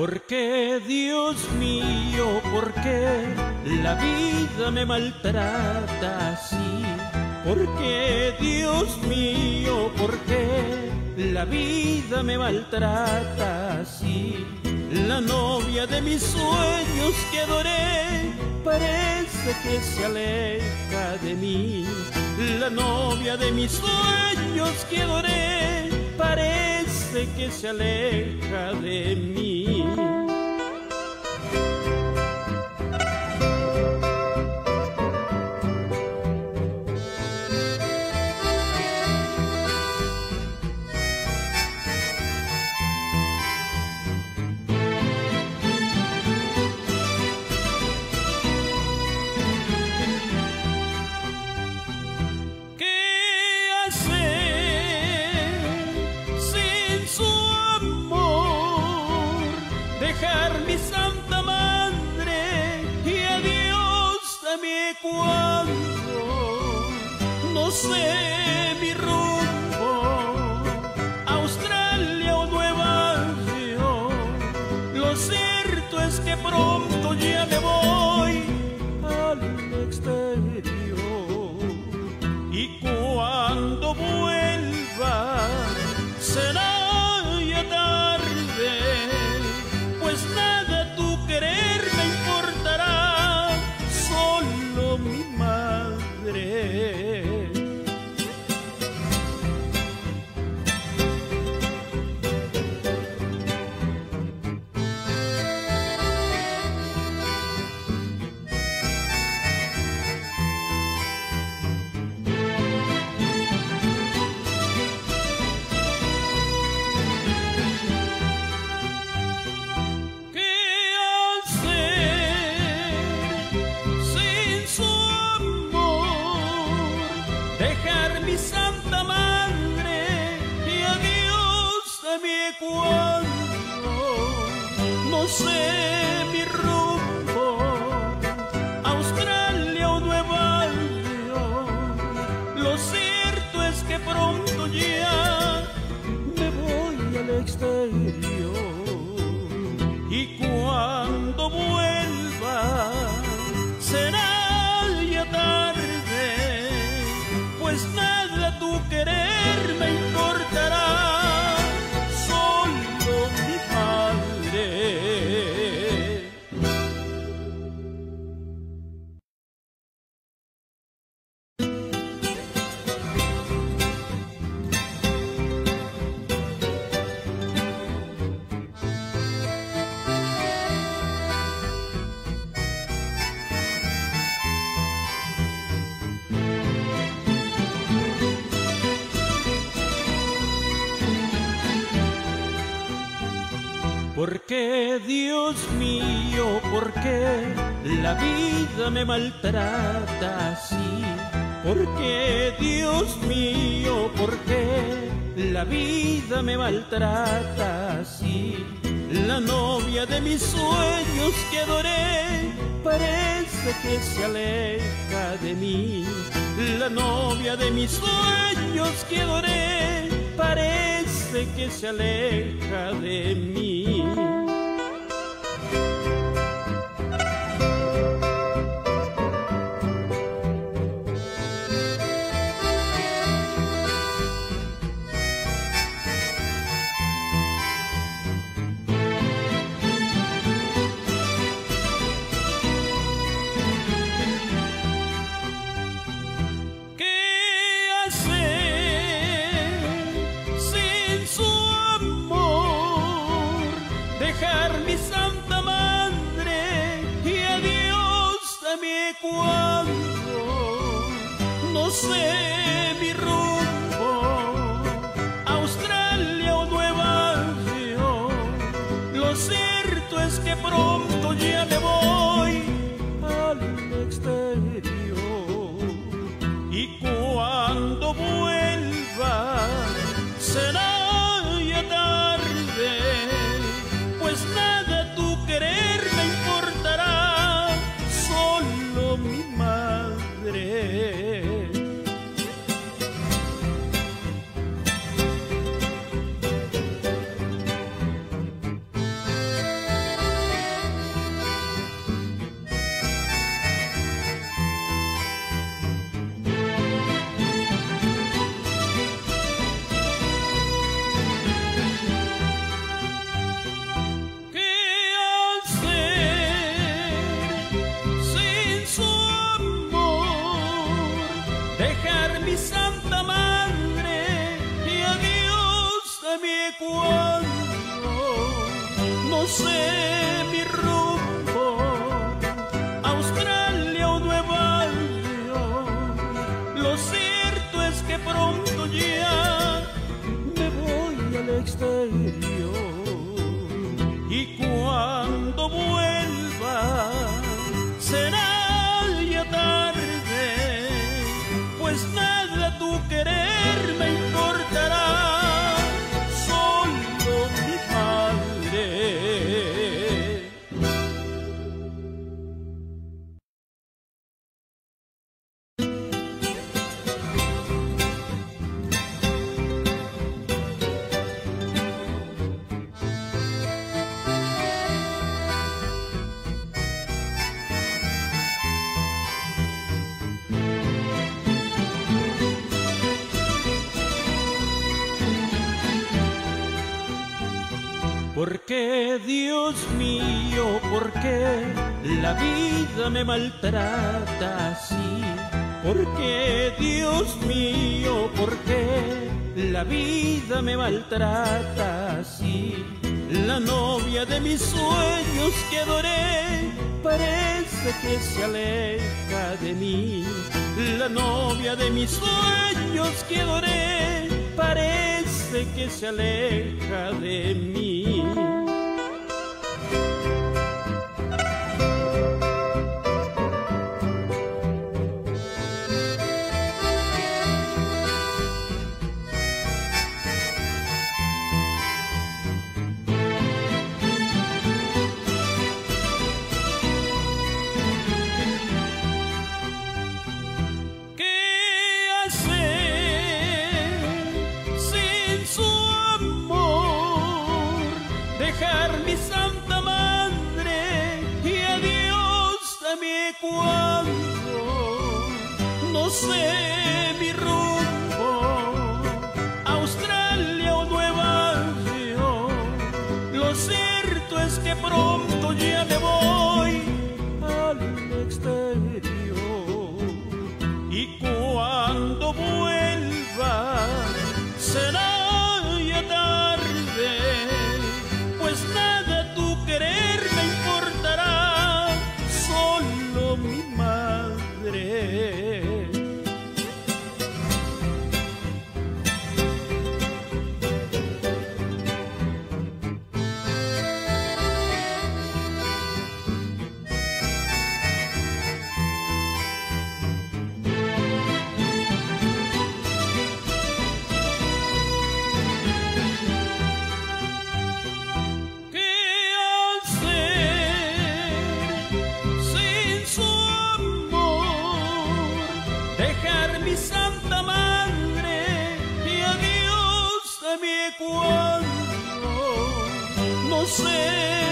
¿Por qué, Dios mío, por qué la vida me maltrata así? ¿Por qué, Dios mío, por qué la vida me maltrata así? La novia de mis sueños que adoré parece que se aleja de mí. La novia de mis sueños que adoré parece que se aleja de mí. No sé mi rumbo, Australia o Nueva York. Lo cierto es que pronto ya me voy al exterior y cuando vuelva será cuando no sé Dios mío, por qué la vida me maltrata así? ¿Por qué, Dios mío, por qué la vida me maltrata así? La novia de mis sueños que adoré parece que se aleja de mí. La novia de mis sueños que adoré parece que se aleja de mí. No sé mi rumbo, Australia o Nueva York. Lo cierto es que pronto sé mi rumbo, Australia o Nueva York. Lo cierto es que pronto ya me voy al exterior ¿Por qué, Dios mío, por qué la vida me maltrata así? ¿Por qué, Dios mío, por qué la vida me maltrata así? La novia de mis sueños que adoré parece que se aleja de mí. La novia de mis sueños que adoré que se aleja de mí. No sé mi rumbo, Australia o Nueva York. Lo cierto es que pronto ya me você.